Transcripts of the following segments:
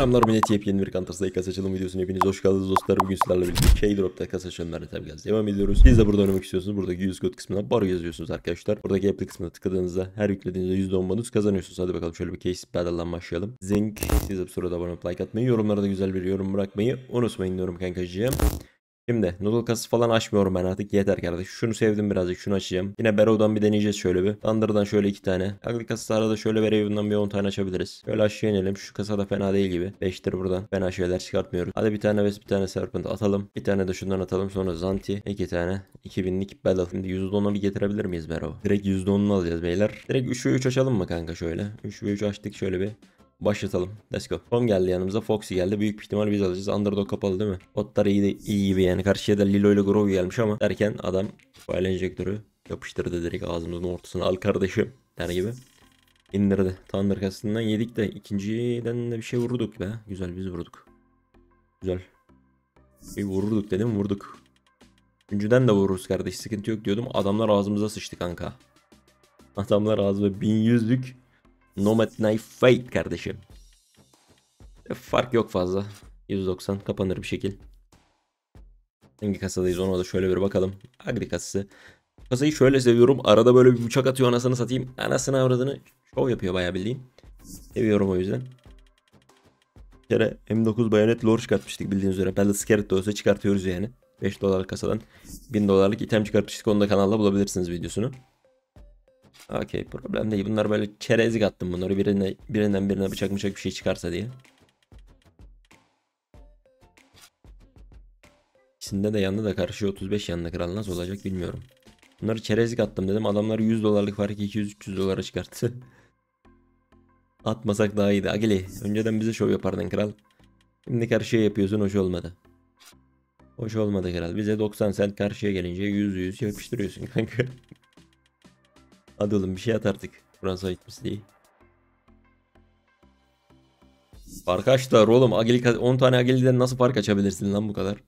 Selamlar millet yepyeni bir Counter Strike açılım videosuna hepiniz hoş geldiniz dostlar. Bugün sizlerle birlikte K-Drop'ta kasa açılımlarına tabi devam ediyoruz. Siz de burada oynamak istiyorsunuz. Buradaki 100 kod kısmına bar yazıyorsunuz arkadaşlar. Buradaki Apple kısmına tıkladığınızda her yüklediğinizde %10 bonus kazanıyorsunuz. Hadi bakalım şöyle bir case battle'dan başlayalım. Zink siz de bu sırada abone like atmayı, yorumlara da güzel bir yorum bırakmayı unutmayın diyorum kankacığım. Şimdi noodle kasası falan açmıyorum ben artık yeter kardeş. Şunu sevdim birazcık şunu açacağım. Yine Barrow'dan bir deneyeceğiz şöyle bir. Thunder'dan şöyle iki tane. Agri kasası arada şöyle Verevium'dan bir 10 tane açabiliriz. Şöyle aşağı inelim. Şu kasa da fena değil gibi. 5'tir buradan. Fena şeyler çıkartmıyoruz. Hadi bir tane West bir tane Serpent atalım. Bir tane de şundan atalım. Sonra Zanti. iki tane. 2000'lik Battle. Şimdi %10'a bir getirebilir miyiz Barrow? Direkt %10'unu alacağız beyler. Direkt 3 ve 3 açalım mı kanka şöyle? 3 ve 3 açtık şöyle bir. Başlatalım. Let's go. Tom geldi yanımıza. Foxy geldi. Büyük ihtimal biz alacağız. Underdog kapalı değil mi? Botlar iyi, de, iyi gibi yani. Karşıya da Lilo ile Grove gelmiş ama derken adam file enjektörü yapıştırdı direkt ağzımızın ortasına. Al kardeşim der gibi. İndirdi. Thunder kasasından yedik de ikinciden de bir şey vurduk be. Güzel biz vurduk. Güzel. Bir vururduk dedim vurduk. Üçüncüden de vururuz kardeş sıkıntı yok diyordum. Adamlar ağzımıza sıçtı kanka. Adamlar ağzıma 1100'lük Nomad Knife Fight kardeşim. E, Fark yok fazla. 190 kapanır bir şekil. Hangi kasadayız ona da şöyle bir bakalım. Agri kasası. Kasayı şöyle seviyorum. Arada böyle bir bıçak atıyor anasını satayım. Anasını avradını şov yapıyor bayağı bildiğin. Seviyorum o yüzden. Bir kere M9 bayonet lore çıkartmıştık bildiğiniz üzere. Battle Scared de olsa çıkartıyoruz yani. 5 dolarlık kasadan 1000 dolarlık item çıkartmıştık. Onu da kanalda bulabilirsiniz videosunu. Okey problem değil. Bunlar böyle çerezlik attım bunları. Birine, birinden birine bıçak bıçak bir şey çıkarsa diye. İkisinde de yanında da karşı 35 yanında kral nasıl olacak bilmiyorum. Bunları çerezlik attım dedim. Adamlar 100 dolarlık fark 200-300 dolara çıkarttı. Atmasak daha iyiydi. Agili önceden bize şov yapardın kral. Şimdi karşıya yapıyorsun hoş olmadı. Hoş olmadı kral. Bize 90 cent karşıya gelince 100 100 yapıştırıyorsun kanka. Hadi oğlum bir şey at artık. Fransa gitmesi değil. Fark açtılar oğlum. Agili 10 tane Agili'den nasıl fark açabilirsin lan bu kadar?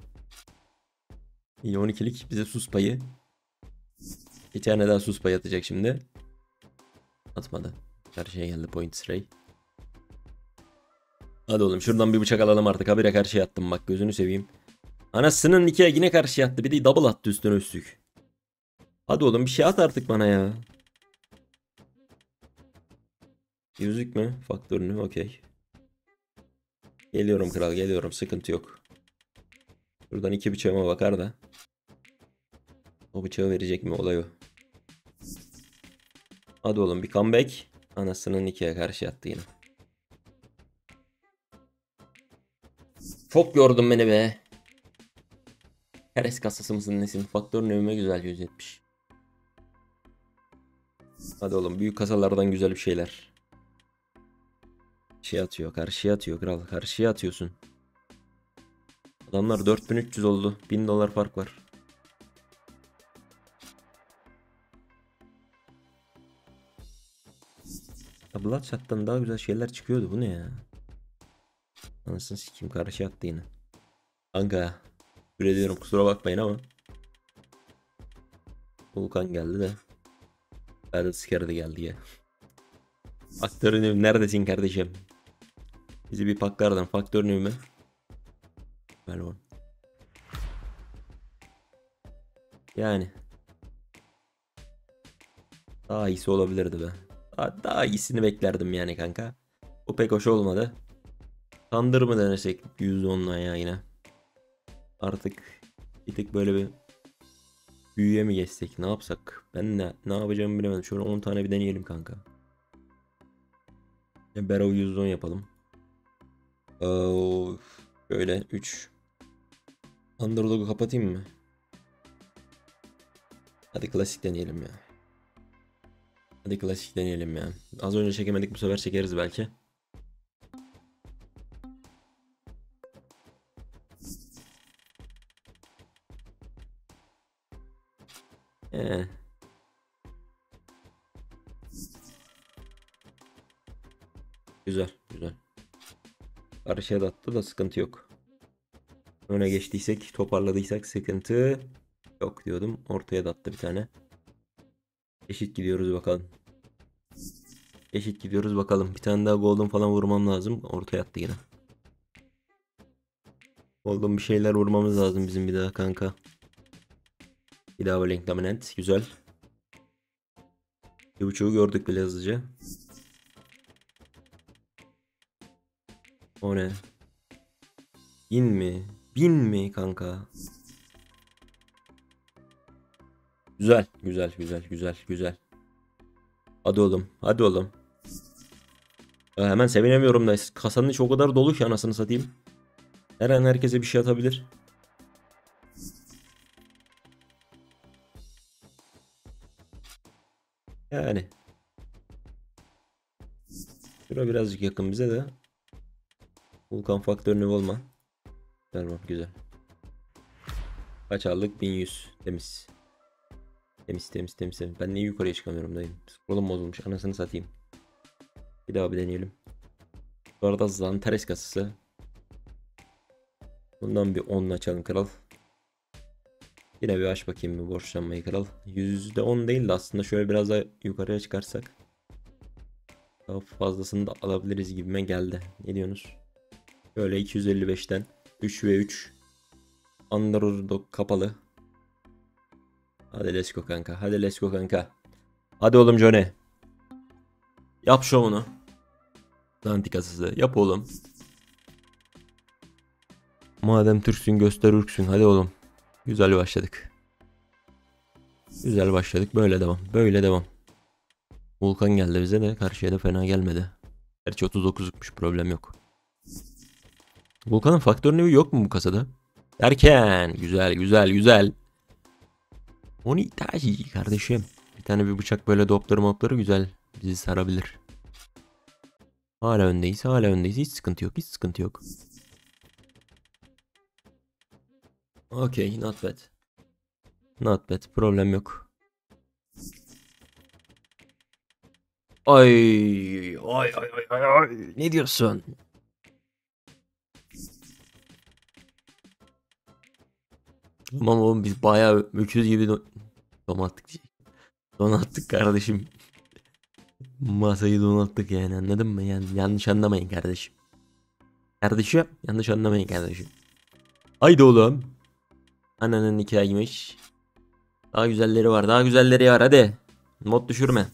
İyi 12'lik bize sus payı. Bir tane daha sus payı atacak şimdi. Atmadı. Karşıya geldi point stray. Hadi oğlum şuradan bir bıçak alalım artık. Habire karşıya attım bak gözünü seveyim. Anasının ikiye yine karşıya attı. Bir de double attı üstüne üstlük. Hadi oğlum bir şey at artık bana ya. Yüzük mü? Faktörünü okey. Geliyorum kral geliyorum sıkıntı yok. Buradan iki bıçağıma bakar da. O bıçağı verecek mi olay o. Hadi oğlum bir comeback. Anasının ikiye karşı attı yine. Çok yordun beni be. Keres kasası mısın nesin? Faktör növme güzel 170. Hadi oğlum büyük kasalardan güzel bir şeyler. Şey atıyor karşıya atıyor kral karşıya atıyorsun. Adamlar 4300 oldu. 1000 dolar fark var. Bloodshot'tan daha güzel şeyler çıkıyordu. Bu ne ya? Anasını sikeyim karşı attı yine. Kanka. Küfür ediyorum kusura bakmayın ama. Volkan geldi de. Battle Scare de geldi ya. Faktörünüm neredesin kardeşim? Bizi bir paklardan faktörünüm mü? Melon. Yani. Daha iyisi olabilirdi be. Daha, daha iyisini beklerdim yani kanka. Bu pek hoş olmadı. Thunder mı denesek %10'la ya yine. Artık bir tık böyle bir büyüye mi geçsek ne yapsak? Ben ne, ne yapacağımı bilemedim. Şöyle 10 tane bir deneyelim kanka. Barrow 110 yapalım. Şöyle 3. Underdog'u kapatayım mı? Hadi klasik deneyelim ya. Hadi klasik deneyelim ya. Az önce çekemedik bu sefer çekeriz belki. Ee. Güzel, güzel. Karşıya da attı da sıkıntı yok. Öne geçtiysek, toparladıysak sıkıntı yok diyordum. Ortaya da attı bir tane. Eşit gidiyoruz bakalım. Eşit gidiyoruz bakalım. Bir tane daha golden falan vurmam lazım. Ortaya attı yine. Oğlum bir şeyler vurmamız lazım bizim bir daha kanka. Bir daha Blink Dominant. Güzel. Bir buçuğu gördük bile hızlıca. O ne? Bin mi? Bin mi kanka? Güzel, güzel, güzel, güzel, güzel. Hadi oğlum, hadi oğlum. Ya hemen sevinemiyorum da kasanın içi o kadar dolu ki anasını satayım. Her an herkese bir şey atabilir. Yani. Şura birazcık yakın bize de. Vulkan faktörünü olma. Tamam güzel. Kaç aldık? 1100. Temiz. Temiz temiz temiz temiz. Ben niye yukarıya çıkamıyorum dayım? Scroll'um bozulmuş. Anasını satayım. Bir daha bir deneyelim. Bu arada Zantares kasası. Bundan bir 10 açalım kral. Yine bir aç bakayım bir borçlanmayı kral. %10 değil de aslında şöyle biraz daha yukarıya çıkarsak. Daha fazlasını da alabiliriz gibime geldi. Ne diyorsunuz? Böyle 255'ten 3 ve 3. Underdog kapalı. Hadi let's go kanka. Hadi let's go kanka. Hadi oğlum Johnny. Yap şovunu. Antikasızı. Yap oğlum. Madem Türksün göster ürksün. Hadi oğlum. Güzel başladık. Güzel başladık. Böyle devam. Böyle devam. Vulkan geldi bize de karşıya da fena gelmedi. Gerçi 39'lukmuş problem yok. Vulkan'ın faktör nevi yok mu bu kasada? Derken güzel güzel güzel. Onitaji kardeşim. Bir tane bir bıçak böyle dopları mopları güzel bizi sarabilir. Hala öndeyiz hala öndeyiz hiç sıkıntı yok hiç sıkıntı yok. Okey not bad. Not bad problem yok. Ay ay ay ay ay ne diyorsun? Tamam oğlum biz bayağı öküz gibi don donattık. Donattık kardeşim. Masayı donattık yani anladın mı? Yani yanlış anlamayın kardeşim. Kardeşim yanlış anlamayın kardeşim. Haydi oğlum. Ananın nikahıymış. Daha güzelleri var daha güzelleri var hadi. Mod düşürme.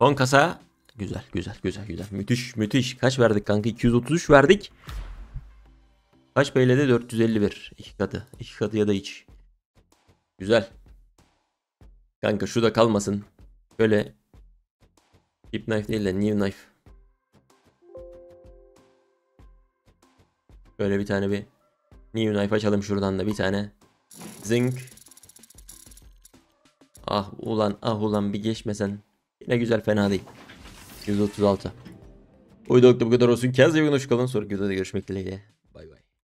Son kasa. Güzel güzel güzel güzel. Müthiş müthiş. Kaç verdik kanka? 233 verdik. Kaç beyledi? 451. İki katı. İki katı ya da hiç. Güzel. Kanka şu da kalmasın. Böyle Cheap knife değil de new knife. Böyle bir tane bir new knife açalım şuradan da bir tane. Zınk. Ah ulan ah ulan bir geçmesen. Yine güzel fena değil. 136. Uydu bu kadar olsun. Kendinize iyi bakın. Hoşçakalın. Sonraki videoda görüşmek dileğiyle.